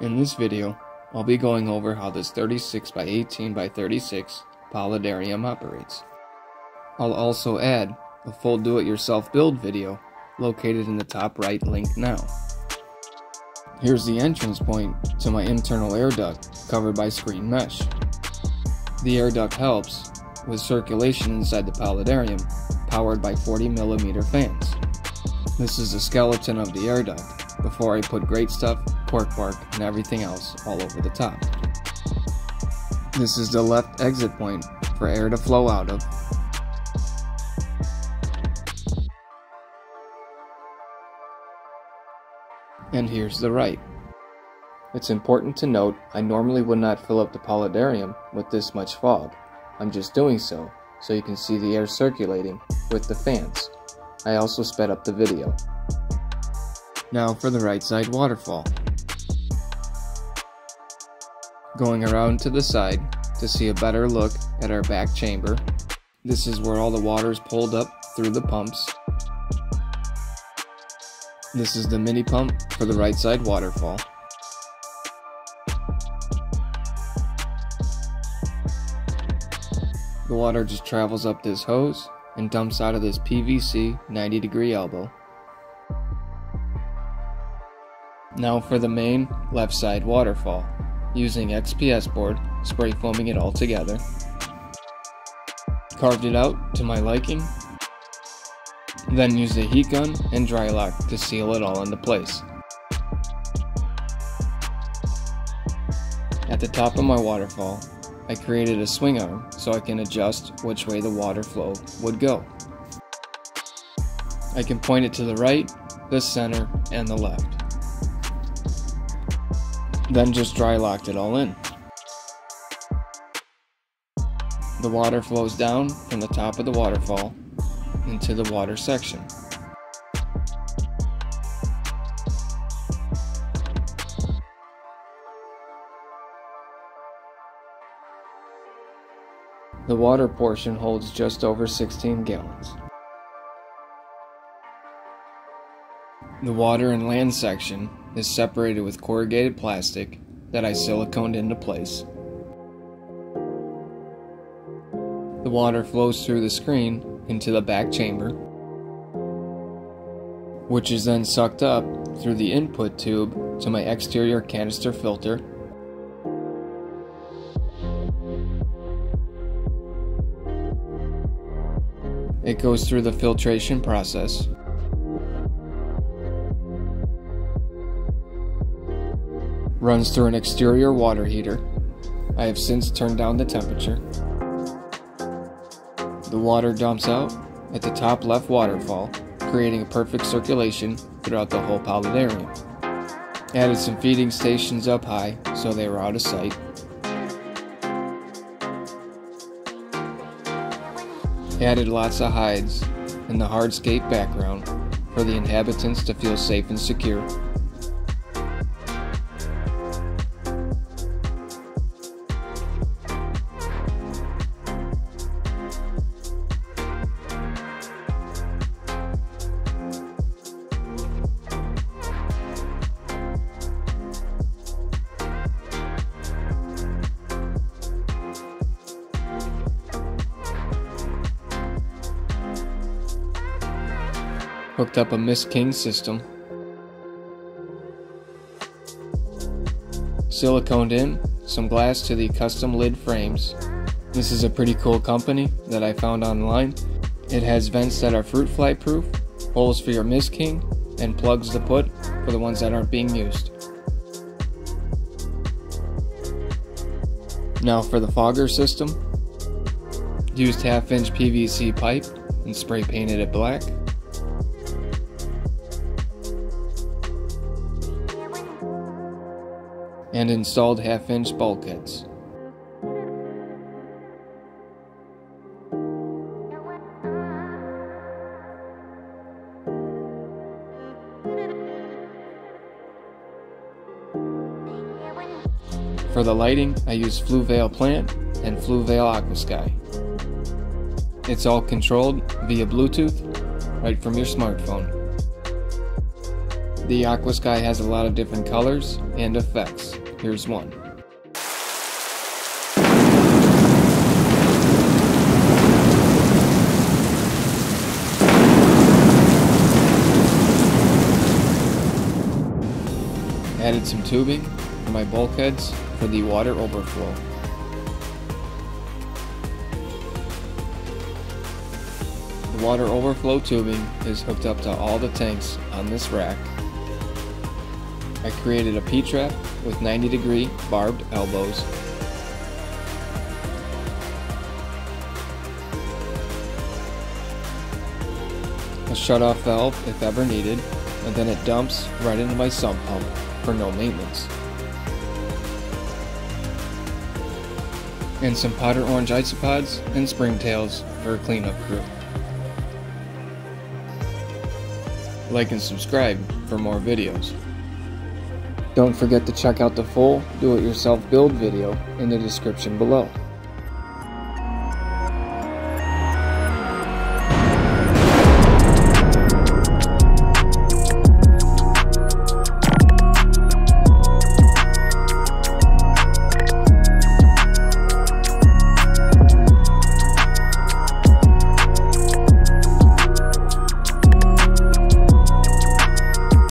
In this video, I'll be going over how this 36 by 18 by 36 paludarium operates. I'll also add a full do-it-yourself build video located in the top right link now. Here's the entrance point to my internal air duct covered by screen mesh. The air duct helps with circulation inside the paludarium powered by 40mm fans. This is the skeleton of the air duct before I put great stuff, cork bark, and everything else all over the top. This is the left exit point for air to flow out of and here's the right. It's important to note I normally would not fill up the paludarium with this much fog. I'm just doing so, so you can see the air circulating with the fans. I also sped up the video. Now for the right side waterfall. Going around to the side to see a better look at our back chamber. This is where all the water is pulled up through the pumps this is the mini pump for the right side waterfall. The water just travels up this hose and dumps out of this PVC 90 degree elbow. Now for the main left side waterfall, using XPS board, spray foaming it all together. Carved it out to my liking then used a heat gun and Drylok to seal it all into place. At the top of my waterfall, I created a swing arm so I can adjust which way the water flow would go. I can point it to the right, the center, and the left. Then just dry locked it all in. The water flows down from the top of the waterfall into the water section. The water portion holds just over 16 gallons. The water and land section is separated with corrugated plastic that I siliconed into place. The water flows through the screen into the back chamber, which is then sucked up through the input tube to my exterior canister filter. It goes through the filtration process. Runs through an exterior water heater. I have since turned down the temperature. The water dumps out at the top left waterfall, creating a perfect circulation throughout the whole paludarium. Added some feeding stations up high so they were out of sight. Added lots of hides in the hardscape background for the inhabitants to feel safe and secure. Hooked up a misting system. Siliconed in some glass to the custom lid frames. This is a pretty cool company that I found online. It has vents that are fruit fly proof, holes for your misting, and plugs to put for the ones that aren't being used. Now for the fogger system. Used half inch PVC pipe and spray painted it black. And installed half-inch bulkheads. For the lighting, I use Fluval Plant and Fluval Aquasky. It's all controlled via Bluetooth right from your smartphone. The Aqua Sky has a lot of different colors and effects. Here's one. Added some tubing for my bulkheads for the water overflow. The water overflow tubing is hooked up to all the tanks on this rack. I created a P-trap with 90 degree barbed elbows. A shut-off valve if ever needed, and then it dumps right into my sump pump for no maintenance. And some powder orange isopods and springtails for a cleanup crew. Like and subscribe for more videos. Don't forget to check out the full do-it-yourself build video in the description below.